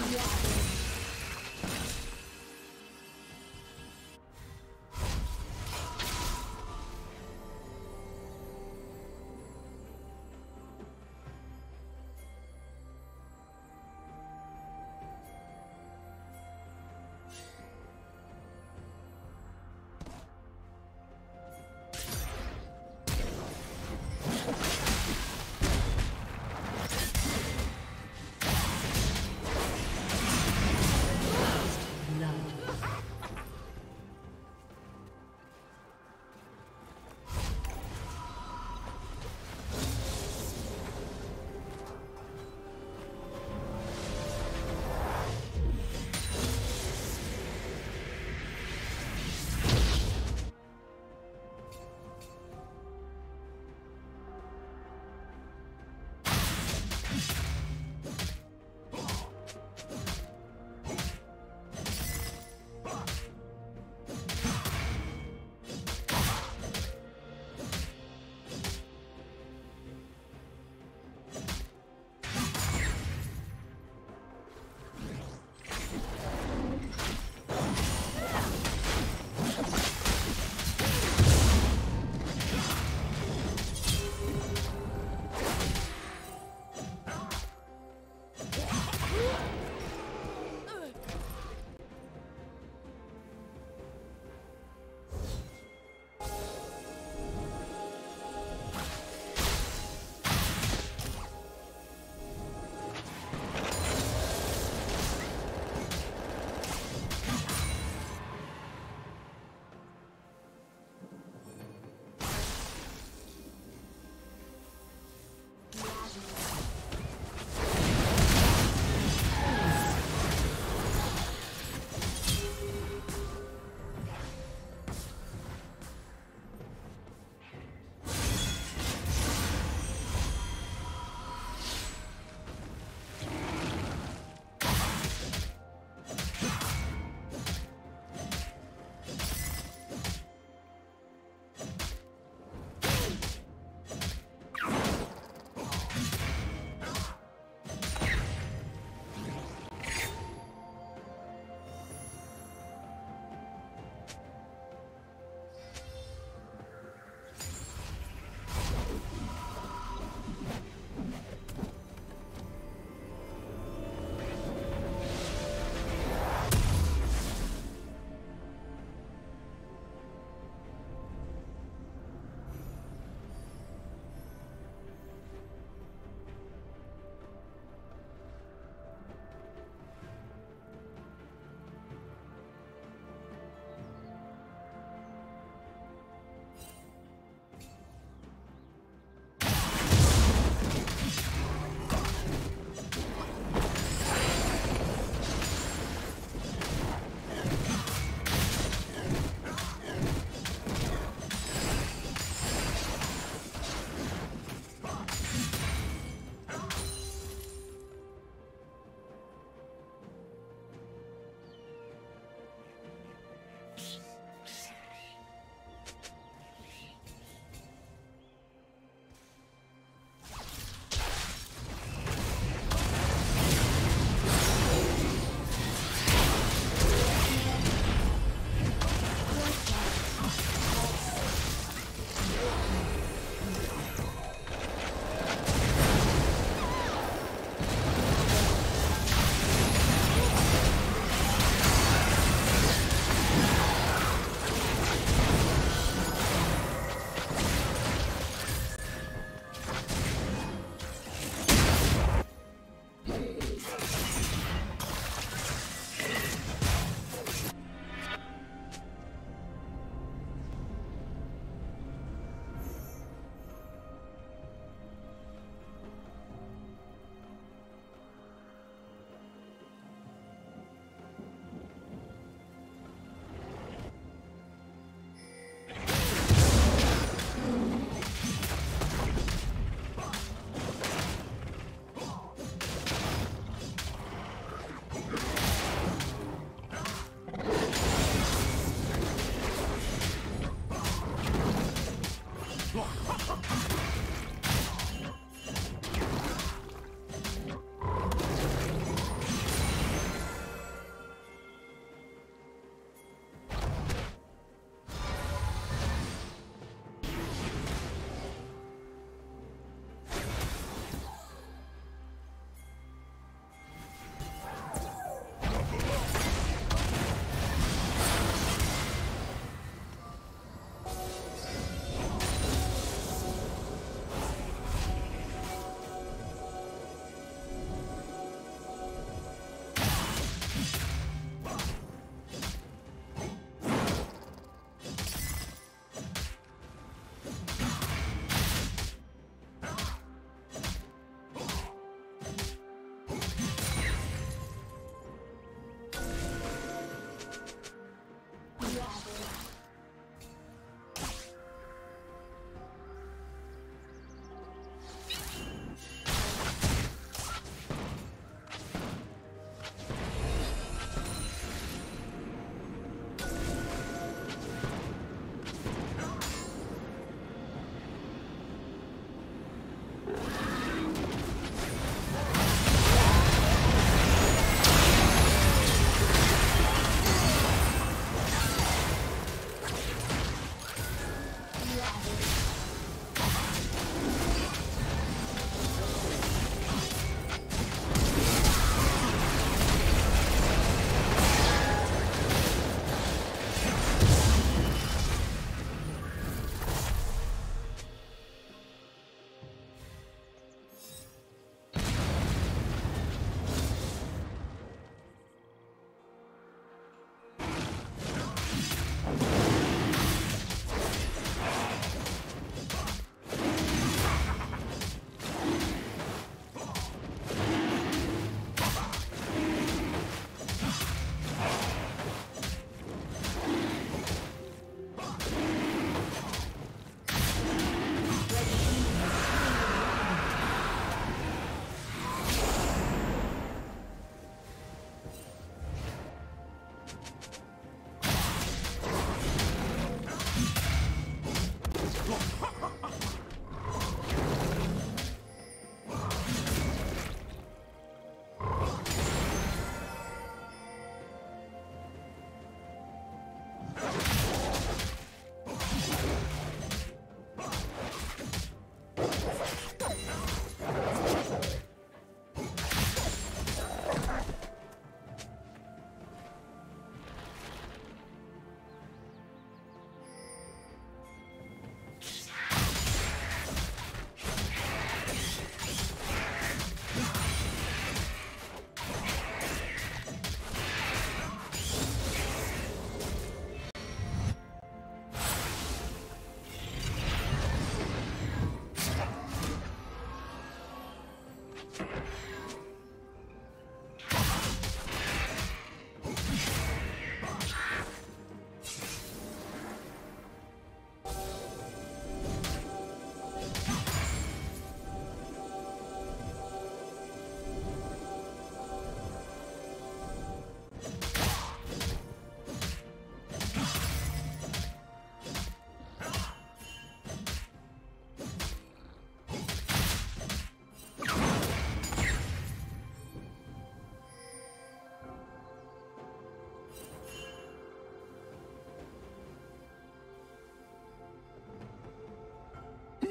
Yeah.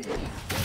Yeah.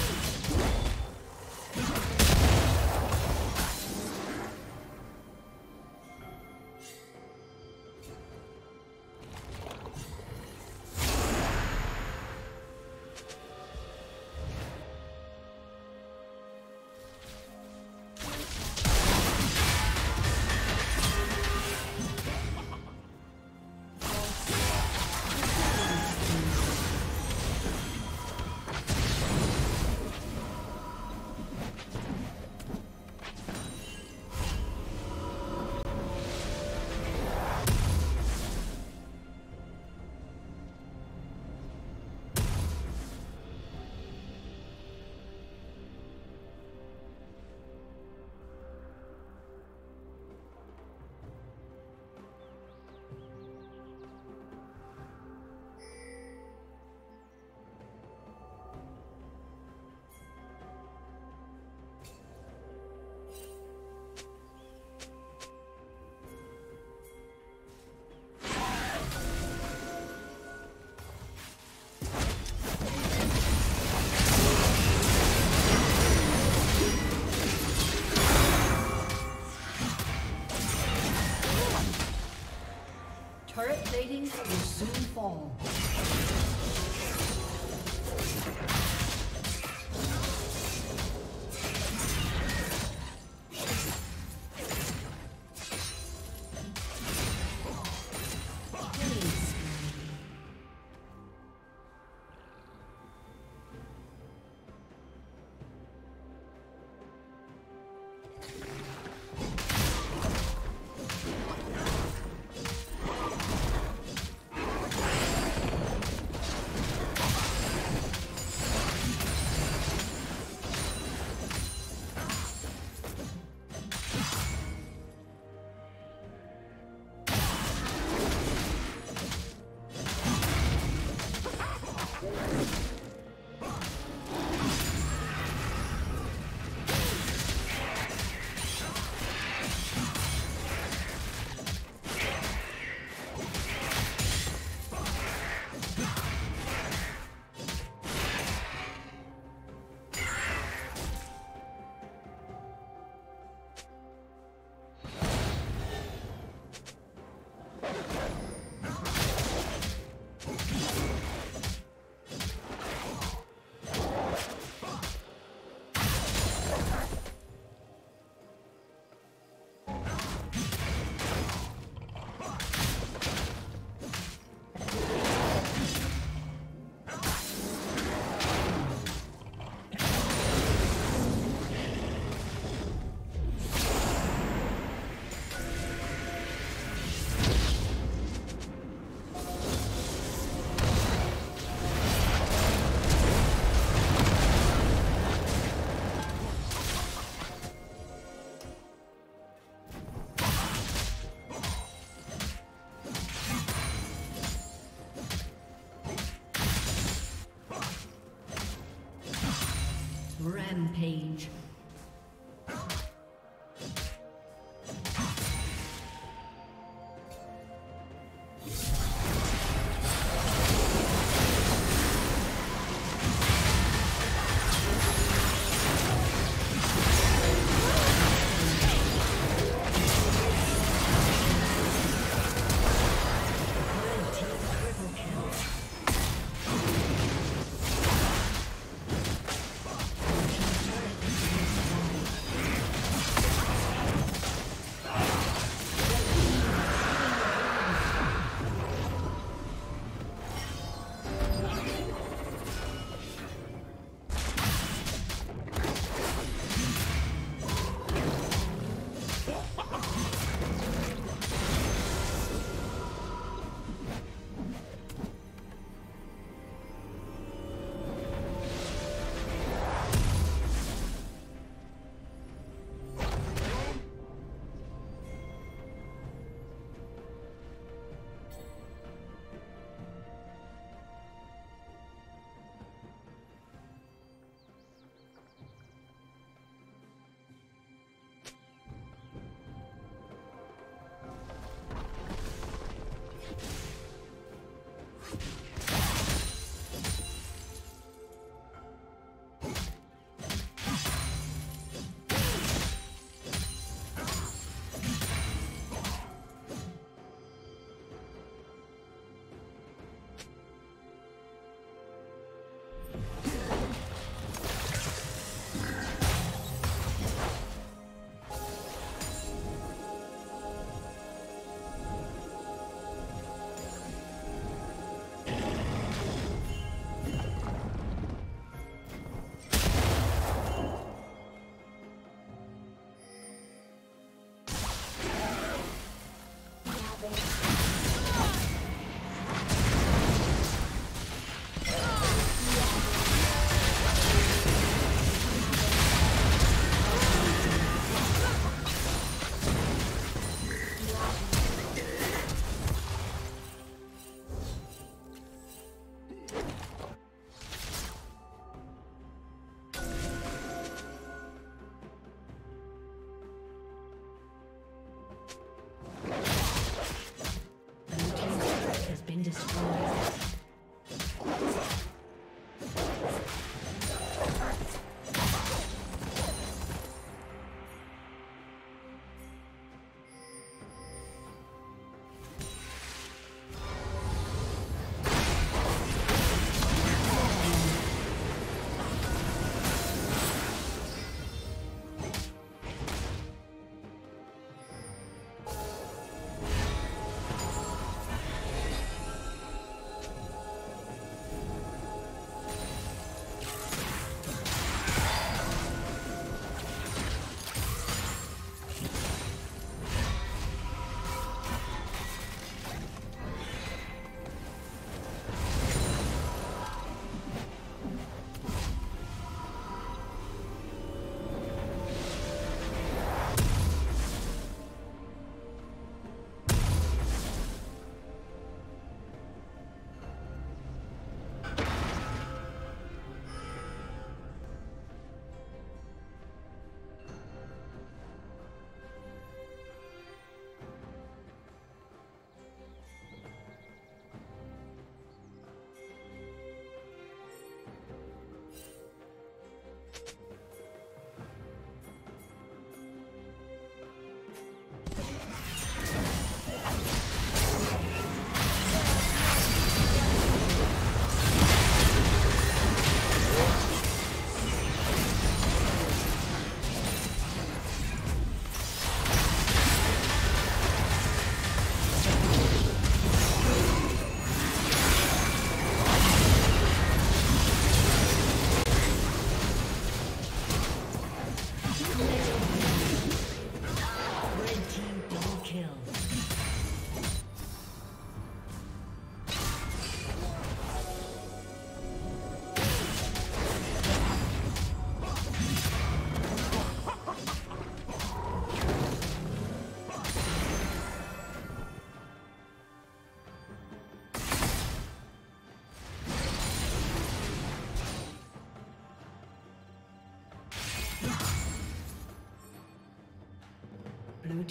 Rampage.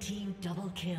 Team double kill.